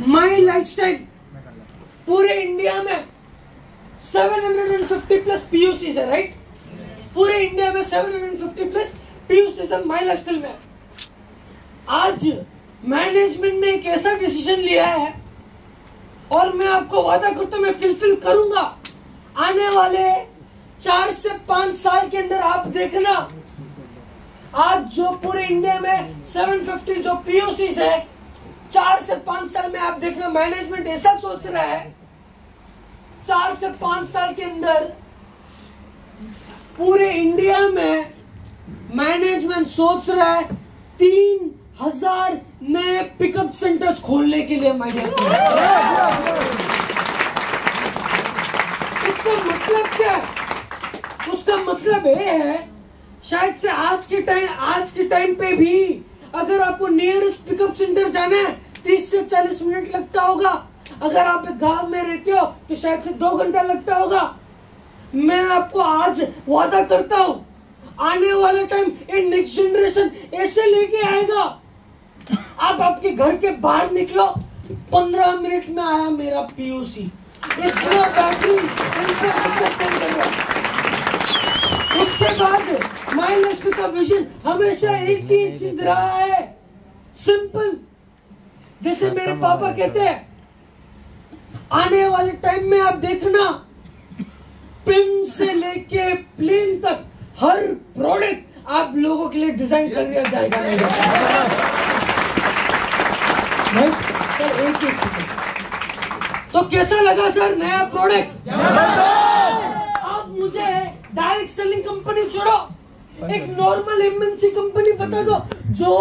माई lifestyle पूरे India में 750 plus PUC है राइट पूरे इंडिया में 750 प्लस पीयूसी है माई लाइफस्टाइल में। आज मैनेजमेंट ने एक ऐसा डिसीज़न लिया है और मैं आपको वादा करता हूँ, मैं फिलफिल करूँगा। आने वाले चार से पाँच साल के अंदर आप देखना। आज जो पूरे इंडिया में 750 जो पीयूसी है चार से पाँच साल में आप देखना मैनेजमेंट ऐसा सोच रहा है, चार से पाँच साल के अंदर पूरे इंडिया में मैनेजमेंट सोच रहा है तीन हज़ार नए पिकअप सेंटर्स खोलने के लिए डियर उसका मतलब क्या? उसका मतलब ये है, शायद से आज के टाइम, आज के टाइम पे भी अगर आपको नियरेस्ट पिकअप सेंटर जाना है, तीस से चालीस मिनट लगता होगा। अगर आप गाँव में रहते हो तो शायद से दो घंटा लगता होगा। मैं आपको आज वादा करता हूँ, आने वाला टाइम ये नेक्स्ट जनरेशन ऐसे लेके आएगा। आप आपके घर के बाहर निकलो, पंद्रह मिनट में आया मेरा बैटरी उसके बाद माइलेज का विजन हमेशा एक ही चीज़ रहा है। सिंपल जैसे मेरे पापा कहते हैं आने वाले टाइम में आप देखना पिन से लेके प्लेन तक हर प्रोडक्ट आप लोगों के लिए डिज़ाइन कर दिया जाएगा। नहीं? सर एक एक सेकंड। तो कैसा लगा सर नया प्रोडक्ट आप मुझे डायरेक्ट सेलिंग कंपनी छोड़ो। एक नॉर्मल एमएनसी कंपनी बता दो जो